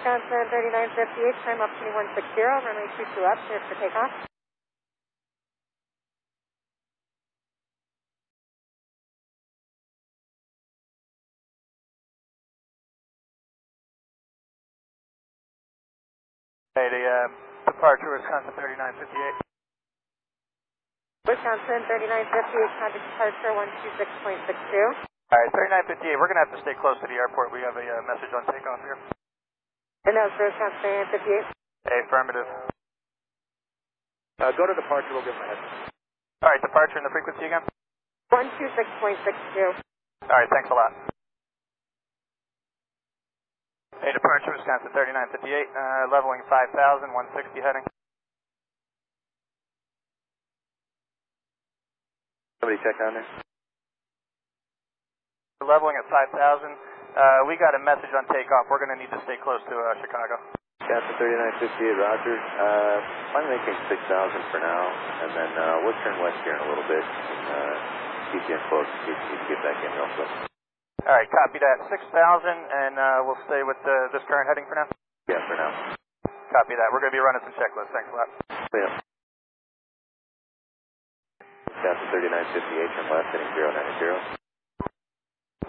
Wisconsin 3958, time up 2160, runway 22 up, clear for takeoff. Hey, the uh, departure Wisconsin 3958. Wisconsin 3958, contact departure 126.62. All right, 3958, we're going to have to stay close to the airport. We have a uh, message on takeoff here. And that was for Wisconsin 3958. Hey, affirmative. Uh, go to departure, we'll give them a head. All right, departure and the frequency again? 126.62. All right, thanks a lot. Hey, departure Wisconsin 3958, uh, leveling 5000, 160 heading. Somebody check down there? Leveling at 5000. Uh, we got a message on takeoff. We're going to need to stay close to uh, Chicago. Wisconsin 3958, Roger. Uh, I'm making 6,000 for now, and then uh, we'll turn west here in a little bit and uh, keep you in close in case you need to get back in real quick. All right, copy that. 6,000, and uh, we'll stay with uh, this current heading for now. Yeah, for now. Copy that. We're going to be running some checklists. Thanks a lot. Yeah. Wisconsin 3958, turn left, heading 090.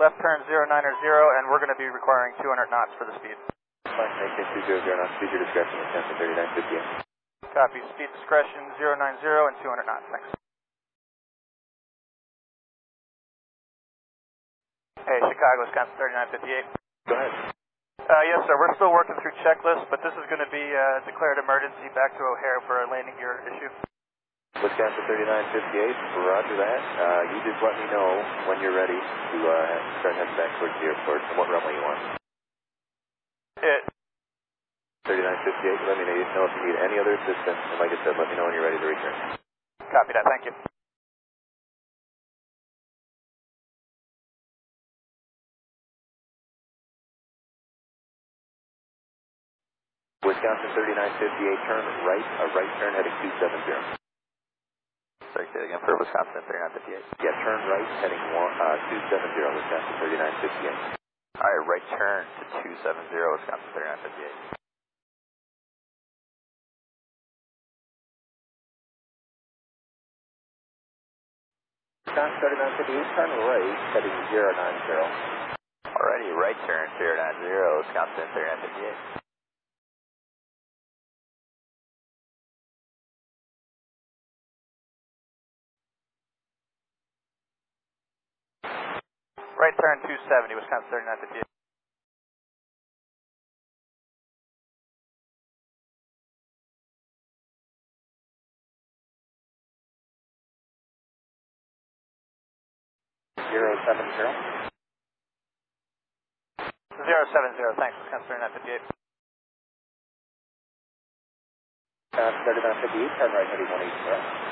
Left turn 090, and we're going to be requiring 200 knots for the speed. Fine, maintain 200 knots, speed your discretion, Wisconsin 3958. Copy. Speed discretion 090 and 200 knots. Thanks. Hey, Chicago, Wisconsin 3958. Go ahead. Uh, yes, sir. We're still working through checklists, but this is going to be uh, declared emergency back to O'Hare for a landing gear issue. Wisconsin 3958, roger that. Uh, you just let me know when you're ready to uh, start heading back towards the airport and what runway you want. It, 3958, let me know if you need any other assistance. And like I said, let me know when you're ready to return. copy that. Thank you. Wisconsin 3958, turn right, a right turn heading 270. Sorry, say it again for Wisconsin 3958. Yeah, turn right heading one, uh, 270, Wisconsin 3958. All right, right turn to 270, Wisconsin 3958. Wisconsin 3958, turn right heading 090. Alrighty, right turn 090, Wisconsin 3958. Right turn 270, Wisconsin 3958. Zero seven zero. Zero seven zero, thanks, Wisconsin 3958. Wisconsin 3958, turn right heading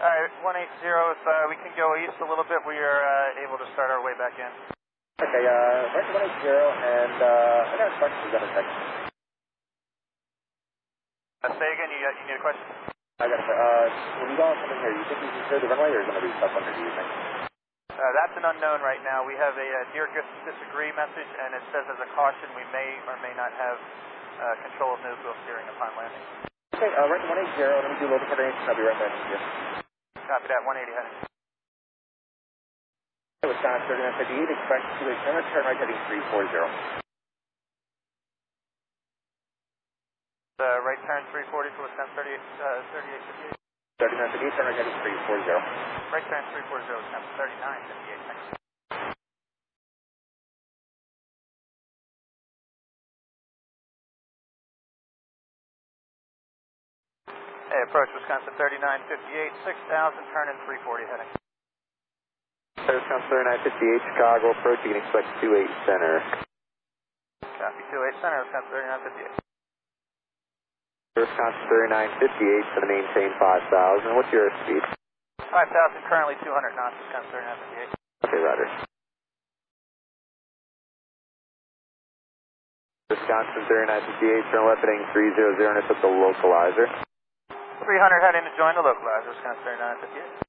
180. Alright, 180, if uh, we can go east a little bit, we are uh, able to start our way back in. Okay, uh, right 180, and uh, I got a question got a second. Uh, say again, you, you need a question? I got a uh, when you all come in here, you think you can clear the runway or is it going to be stuff under, do you think? Uh, that's an unknown right now. We have a uh, gear disagree message, and it says as a caution we may or may not have uh, control of nose wheel steering upon landing. Okay, uh, right to 180, let me do a little bit of coordination, I'll be right back with you. Copy that, 180 heading. Wisconsin 3958, expect to return, turn right heading 340. Uh, right turn 340 for Wisconsin 38, uh, 3858. 3958, turn right heading 340. Right turn 340, Wisconsin 3958. Thanks. Hey, approach Wisconsin 3958, 6000, turn in 340 heading. Wisconsin 3958, Chicago approach, you can expect 28 center. Copy 28 center, Wisconsin 3958. Wisconsin 3958 to the maintain 5000. What's your speed? 5000, currently 200 knots, Wisconsin 3958. Okay, Roger. Wisconsin 3958, turn left heading 300 and it's at the localizer. 300 heading to join the localizer, Wisconsin 3958.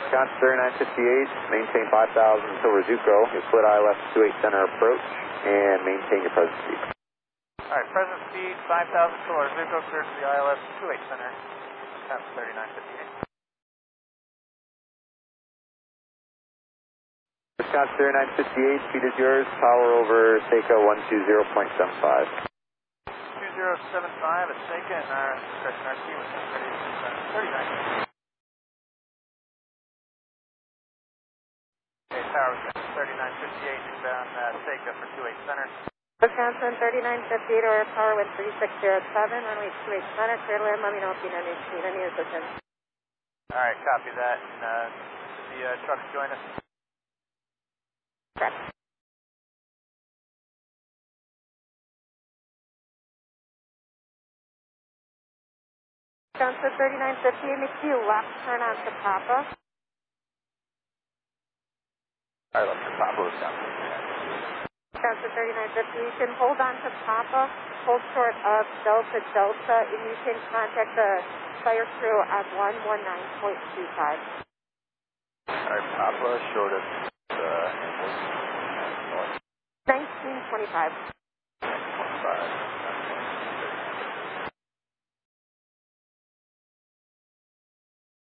Wisconsin 3958, maintain 5000 until Rizuko. Your split ILS 28 center approach, and maintain your present speed. All right, present speed 5,000 till Zuko clear to the ILS 28 center. Wisconsin 3958. Wisconsin 3958, speed is yours. Power over Seiko 120.75. 2075 at Seika and our discretion RC was 39. Okay, Wisconsin 3958 inbound uh, Seika for 28 center. Wisconsin 3958 or power with 3607, runway 28 center, clear land. Let me know if you need any, assistance. All right, copy that. And uh, the uh, trucks join us. Correct. Wisconsin 3958, make you left turn on to Papa. All right, let's go Papa. Wisconsin 3950, you can hold on to Papa, hold short of Delta Delta, and you can contact the fire crew at 119.25. All right, Papa, short of uh, 1925.